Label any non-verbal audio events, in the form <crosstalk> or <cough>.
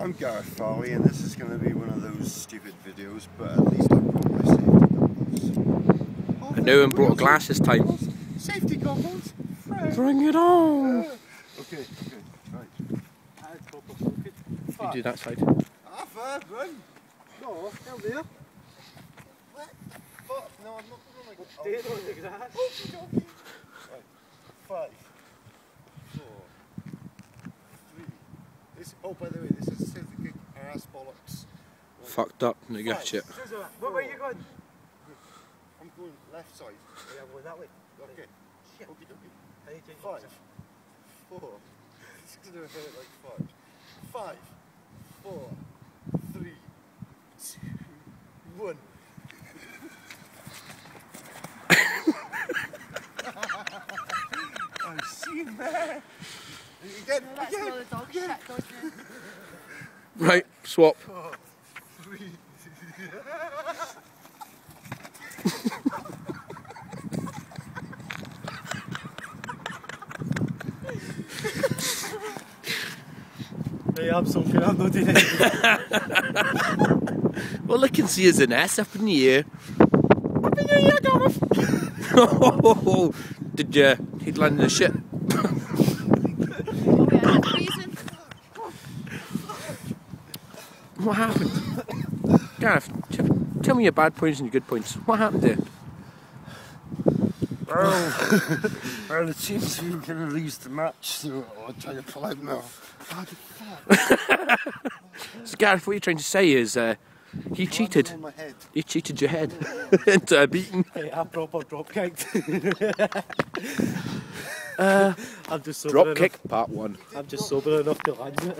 I'm Gareth Farley and this is going to be one of those stupid videos but at least I've brought my safety goggles. Oh, I know and brought a glass this time. Safety goggles? Fred. Bring it on! okay, okay, right. I've got goggles. Okay, fine. You do that side. Ah, Fred, run! No, down there. What? Fuck, no, I'm not going like What's dead on the grass? Okie dokie. Right. Five. Four. Three. This, oh, by the way, this is certificate ass bollocks. Fucked up, and I got shit. Susan, what way you going? I'm going left side. Yeah, I'm going that way. Okay. Shit. Okie dokie. I need to change Five. Four. <laughs> This is going to hurt like five. Five. Four. Three. Two. One. <laughs> I've seen that. Again, That's again, not a dog shit. Right, swap. <laughs> Oh, four, three. <laughs> Hey, I'm so good, I'm not doing it. All I can see is an S up in the air. Up in the air, Gareth! <laughs> Oh, Did you he'd land in the shit? Oh, yeah, that's reason. What happened? Gareth, t- tell me your bad points and your good points. What happened there? Oh, well, it seems to be going to lose the match, so I'll try to pull out now. <laughs> So Gareth, what you're trying to say is uh, he cheated. My head. He cheated your head into a beating. Hey, I proper drop kicked. <laughs> Uh, <laughs> I'm just sober Drop enough. kick, part one. I'm just sober enough to it.